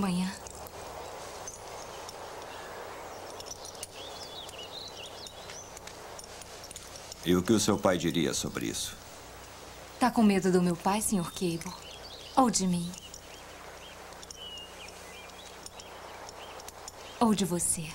Amanhã. E o que o seu pai diria sobre isso? Tá com medo do meu pai, Sr. Cable? Ou de mim? Ou de você?